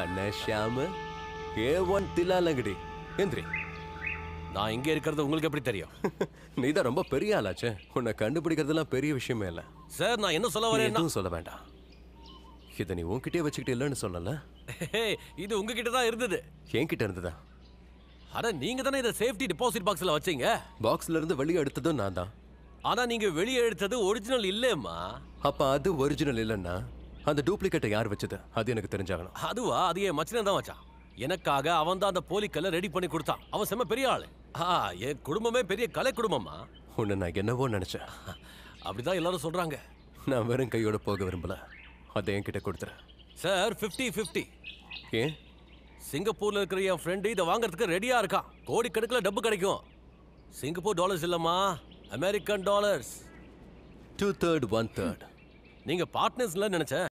அண்ணா ஷியாமு. ஏ one தில்லாலங்கடி. எந்திரி. நான் இங்க இருக்கிறது உங்களுக்கு எப்படி தெரியும்? நீ தான் ரொம்ப பெரிய ஆளாச்சே. உன்னை கண்டுபிடிக்கிறதுலாம் பெரிய விஷயமே இல்லை. சார் நான் என்ன சொல்ல நீ வரேன்னா எதுவும் சொல்ல வேண்டாம். இதை நீ உன்கிட்டயே வச்சுக்கிட்டு இல்லைன்னு சொன்னல. இது உங்ககிட்ட தான் இருந்தது. என்கிட்ட இருந்ததா? அட நீங்க தானே இதை சேஃப்டி டெபாசிட் பாக்ஸ்ல வச்சீங்க? பாக்ஸ்ல இருந்து வெளியே எடுத்ததும் நான் தான் ஆனா நீங்க வெளியே எடுத்தது ஒரிஜினல் இல்லையம்மா அப்ப அது ஒரிஜினல் இல்லைன்னா அந்த டூப்ளிகேட்டை யார் வச்சது? அது எனக்கு தெரிஞ்சாகணும். அதுவா? அது என் மச்சினன் தான் வச்சான். எனக்காக அவன் தான் அந்த போலிக்கல்ல ரெடி பண்ணி கொடுத்தான். அவன் செம்ம பெரிய ஆளு. ஆ என் குடும்பமே பெரிய கலை குடும்பமா? உன்னை நான் என்னவோ நினைச்சேன். அப்படிதான் எல்லாரும் சொல்றாங்க. நான் வெறும் கையோட போக விரும்பல. அதை என்கிட்ட கொடுத்துரு. சார் 50 50 ஏன்? சிங்கப்பூர்ல இருக்கிற என் ஃப்ரெண்டு இதை வாங்குறதுக்கு ரெடியா இருக்கான். கோடிக்கணக்கில் டப்பு கிடைக்கும். சிங்கப்பூர் டாலர்ஸ் இல்லம்மா. American dollars two third one third நீங்க பார்ட்னர்ஸ்ல நினைச்சேன்.